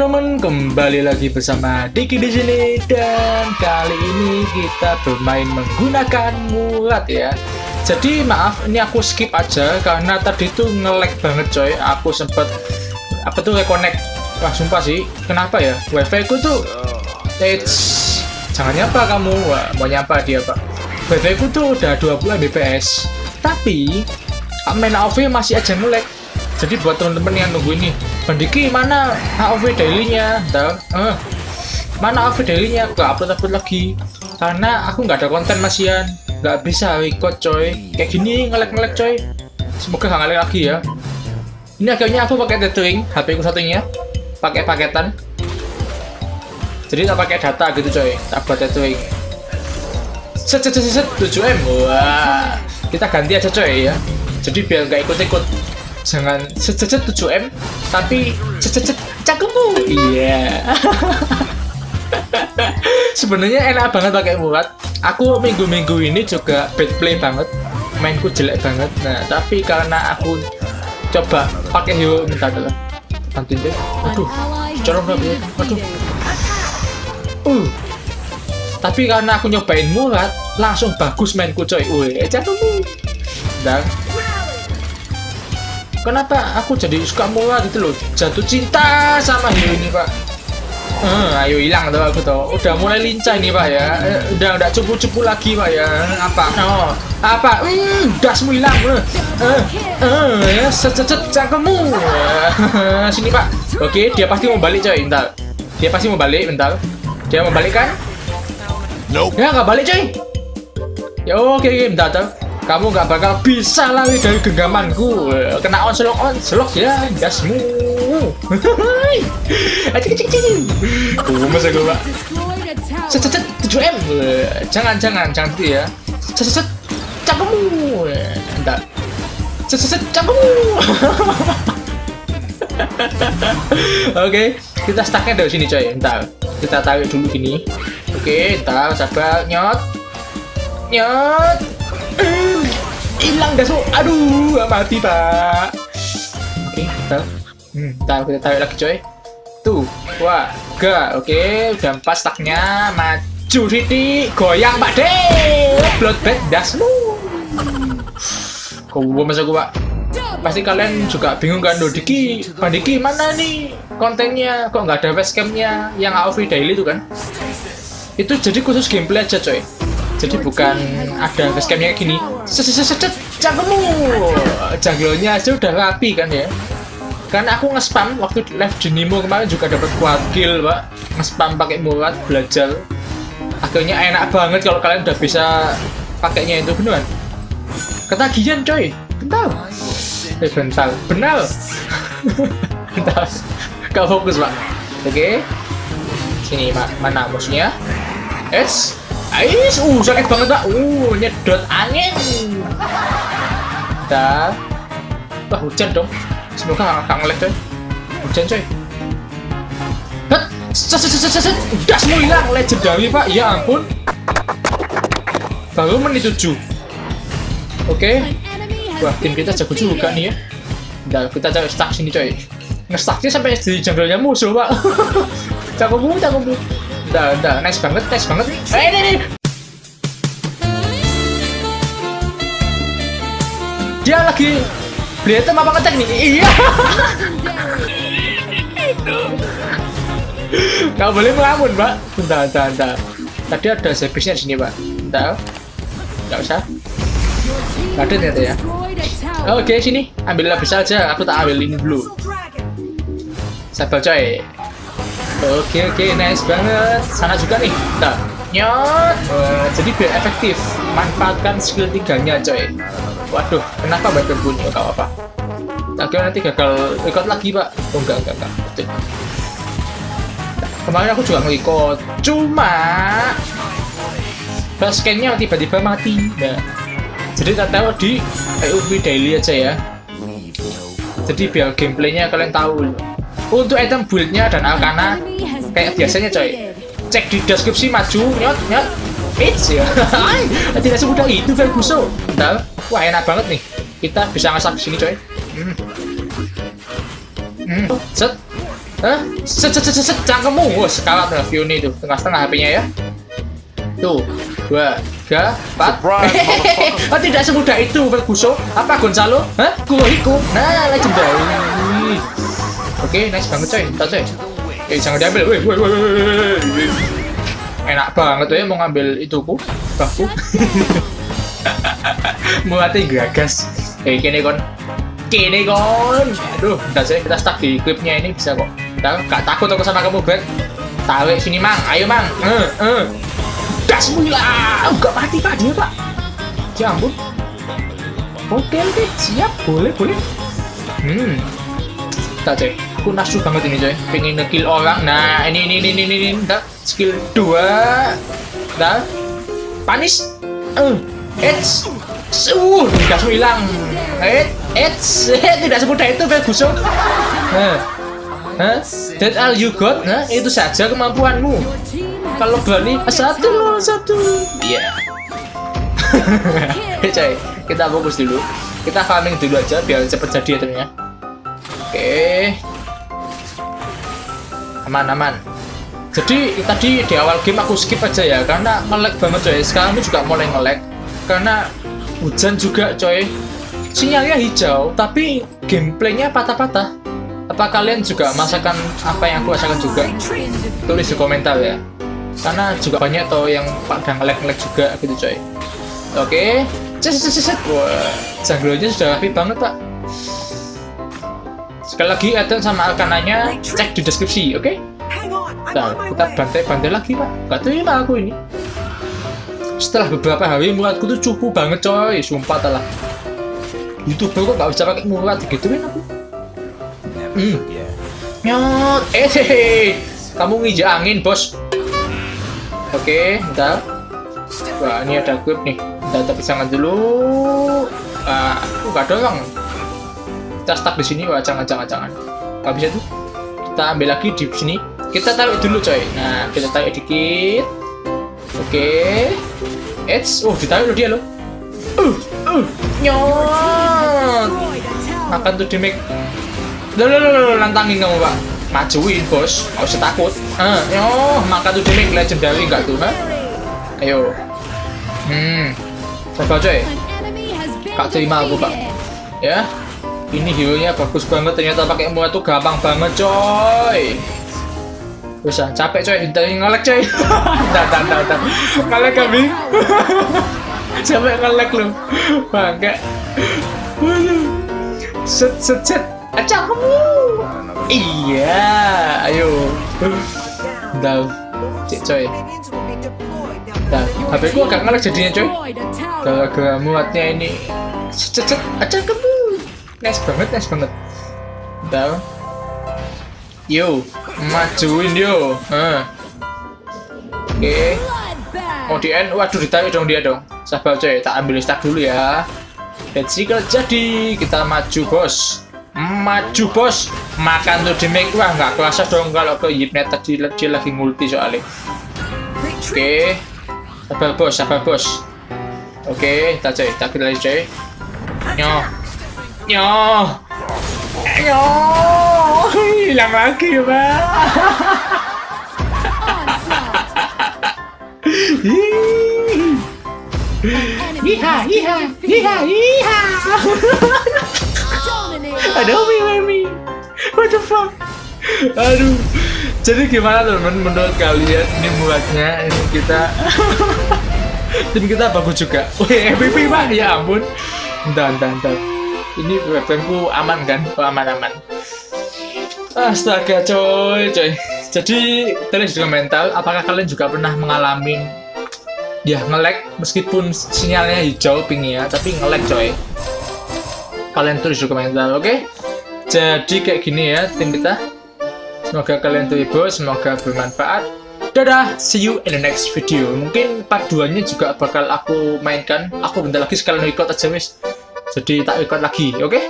teman-teman, kembali lagi bersama Diki di sini dan kali ini kita bermain menggunakan murat ya. Jadi maaf, ini aku skip aja karena tadi tuh nge-lag banget coy. Aku sempet apa tuh reconnect. Wah sumpah sih, kenapa ya? Wifi ku tuh, Eits, jangan nyapa kamu. Wah, mau nyapa dia pak. Wifi ku tuh udah 20 Mbps, tapi main AOV masih aja nge-lag jadi buat teman-teman yang nunggu ini Bandiki mana AOV daily-nya Ntar, eh, mana AOV daily-nya gak upload-upload lagi. Karena aku nggak ada konten masian nggak bisa record coy. Kayak gini ngelek-ngelek coy. Semoga gak ngelek lagi ya. Ini akhirnya aku pakai tethering HP ku satunya. Pakai paketan. Jadi tak pakai data gitu coy. Tak buat tethering. Set set set set 7M wah. Kita ganti aja coy ya. Jadi biar nggak ikut-ikut jangan sececet 7M tapi cecet cakepmu iya. Sebenarnya enak banget pakai murat aku minggu-minggu ini juga bad play banget. Mainku jelek banget. Nah tapi karena aku coba pakai hero minta adalah bantuin deh aduh corong banget aduh. Uh. Tapi karena aku nyobain murat langsung bagus mainku coy. Wih cakepmu dan kenapa aku jadi suka mula gitu loh? Jatuh cinta sama hero ini pak. Eh, ayo hilang tuh aku tuh. Udah mulai lincah ini pak ya. Eh, udah udah cupu-cupu lagi pak ya. Apa? Oh. Apa? Hmm dasmu hilang eh eh, eh ya secet cangkemmu sini pak. Oke dia pasti mau balik coy. Bentar. Dia pasti mau balik bentar. Dia mau balik kan? Nope. ya nggak balik coy. Ya oke oke bentar bentar kamu nggak bakal bisa lari dari genggamanku. Kena onslok onslok ya gasmu. Acik acik acik uh masa gue pak 7 m. Jangan jangan jangan gitu ya. Set cangkemmu entar set set set cangkemmu oke kita stucknya dari sini coy. Entar kita tarik dulu gini oke entar sabar. Nyot. Nyot hilang dah so aduh mati pak. Oke kita hmm, tahu kita tarik lagi coy. Tuh wah ga oke udah empat staknya maju titik goyang pak deh bloodbath dasmu kau masa gua pak. Pasti kalian juga bingung kan loh Diki Diki mana nih kontennya? Kok nggak ada facecamnya yang AOV daily itu kan? Itu jadi khusus gameplay aja coy jadi bukan ada facecamnya gini. Seset cangkemmu janglonya aja udah rapi kan ya. Karena aku nge-spam waktu live Nemo kemarin juga dapat quad kill pak. Nge-spam pakai murat belajar. Akhirnya enak banget kalau kalian udah bisa pakainya itu beneran. Ketagihan coy. Bentar. Eh bentar. Benar bentar. Gak fokus pak. Oke. Sini pak. Mana musuhnya es Ais, uh sakit banget pak. Uh nyedot angin. Dah. Wah hujan dong. Semoga nggak ngelek coy. Hujan coy. Hah. Udah semua hilang. Legendary pak. Ya ampun. Baru menit tujuh. Oke. Wah tim kita jago juga nih ya. Udah kita cari stack sini coy. Ngestaknya sampai di jungle-nya musuh pak. Cakep cakep udah udah nice banget nice banget. Eh ini nih dia lagi beli item apa ngecek nih? Iya. Nggak boleh melamun pak. Bentar bentar bentar. Tadi ada servisnya di sini pak. Bentar. Nggak usah. Nggak ada ternyata ya. Oke sini. Ambil bisa aja. Aku tak ambil ini dulu. Sabar coy Oke oke nice banget. Sana juga nih. Nah, nyot. Wah, jadi biar efektif, manfaatkan skill tiganya coy. Waduh, kenapa bater bunyi? Apa-apa. Tak kira nanti gagal record lagi pak. Oh enggak enggak enggak. Betul. Nah, kemarin aku juga nge-record. Cuma scan-nya tiba-tiba mati. Nah, jadi tak tahu di EUV daily aja ya. Jadi biar gameplaynya kalian tahu. Untuk item build-nya dan Arcana kayak biasanya coy. Cek di deskripsi maju, nyot, nyot. It's ya. Tidak semudah itu Ferguson. Bentar. Wah, enak banget nih. Kita bisa ngasak sini coy. Hmm. Hmm. Set. Hah? Set, set, set, set, set, cangkemmu. Wah, sekalat lah view ini tuh. Tengah-tengah HP-nya ya. Tuh, dua, tiga, empat. Oh, tidak semudah itu, Ferguson. Apa, Gonzalo? Hah? Kurohiko? Nah, legendary. Oke, nice banget, coy. Entar, coy. Eh, jangan diambil. Woi, woi, woi, woi. Enak banget ya mau ngambil ituku, baku. Muatnya gagas. Eh, kene kon. Kene kon. Aduh, entar sih kita stuck di clipnya ini bisa kok. Kita gak takut aku sama kamu, Bek. Tarik sini, Mang. Ayo, Mang. Eh, eh. Gas mula. Enggak mati, Pak, dia, Pak. Ya ampun. Oke, oke. Siap. Boleh, boleh. Hmm. Coy. Aku nafsu banget ini, coy. Pengen ngekill orang. Nah, ini, ini, ini, ini, ini. Skill 2. Ntar. Panis. Eh. Eits. Uh, gasmu hilang. Eh, eits. Tidak semudah itu, Ferguson. Hah? Hah? That all you got? Nah, itu saja kemampuanmu. Kalau berani, satu, satu. Iya. Oke, coy. Kita fokus dulu. Kita farming dulu aja biar cepet jadi ya ternyata. Oke. Aman, aman. Jadi tadi di awal game aku skip aja ya karena nge-lag banget coy. Sekarang ini juga mulai nge-lag karena hujan juga coy. Sinyalnya hijau tapi gameplaynya patah-patah. Apa kalian juga merasakan apa yang aku rasakan juga? Tulis di komentar ya. Karena juga banyak toh yang pada nge-lag-nge-lag juga gitu coy. Oke. Cet, cet, cet. Wah, junglernya sudah rapi banget pak. Sekali lagi Eden sama Arkananya cek di deskripsi, oke? Nah, kita bantai-bantai lagi pak. Gak terima aku ini. Setelah beberapa hari muratku tuh cupu banget coy, sumpah telah. Youtuber kok gak bisa pakai murat gituin aku. Hmm. Nyot, eh hehehe. Kamu nginjak angin bos. Oke, bentar. Wah, ini ada grip nih. Bentar, tapi jangan dulu. Ah, aku gak ada orang. Kita stuck di sini. Wah, jangan, jangan, jangan. Gak bisa tuh. Kita ambil lagi di sini. Kita tarik dulu, coy. Nah, kita tarik dikit. Oke. Eits, oh ditarik loh dia loh. Uh, uh, nyot. Makan tuh dimik. Loh, loh, loh, loh, nantangin kamu, Pak. Majuin, bos. Gak usah takut. Ah, yo, makan tuh dimik legendary enggak tuh, ha? Ayo. Hmm. Coba coy. Kak terima aku pak Ya. Ini hero nya bagus banget ternyata pakai muat tuh gampang banget coy. Bisa capek coy, ntar ngelek coy. Ntar, ntar, ntar, ntar. Ngelek kami. Sampai ngelek lu. Bangga. Set, set, set. Acak kamu. Iya, ayo. Ntar. Cek coy. Ntar. HP ku agak ngelek jadinya coy. Gara-gara muatnya ini. Set, set. Acak kamu. Nice banget, nice banget. Ntar. Yo, majuin yo. Hah. Oke. Mau di end, waduh ditarik dong dia dong. Sabar coy, tak ambil stack dulu ya. Dead Seeker jadi, kita maju bos. Maju bos, makan tuh di make wah nggak kerasa dong kalau ke Yipnet tadi dia lagi multi soalnya. Oke, sabar bos, sabar bos. Oke, kita coy, tak lagi coy. Nyoh, nyoh, nyoh, hilang lagi pak. Iha, iha, iha, iha. Aduh, Mimi. What the fuck? Aduh. Jadi gimana teman menurut kalian ini buatnya ini kita tim kita bagus juga. Wih, MVP pak, ya ampun. Entar, entar, entar. Ini webcamku aman kan? Oh, aman-aman. Astaga coy, coy. Jadi tulis di komentar, apakah kalian juga pernah mengalami ya nge-lag meskipun sinyalnya hijau pingnya, tapi nge-lag coy. Kalian tulis di komentar, oke? Jadi kayak gini ya tim kita. Semoga kalian terhibur, semoga bermanfaat. Dadah, see you in the next video. Mungkin part 2-nya juga bakal aku mainkan. Aku bentar lagi sekalian record aja wis. Jadi tak record lagi, oke?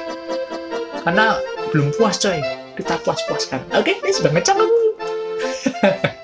Karena belum puas coy. Kita puas-puaskan. Oke, ini banget kamu.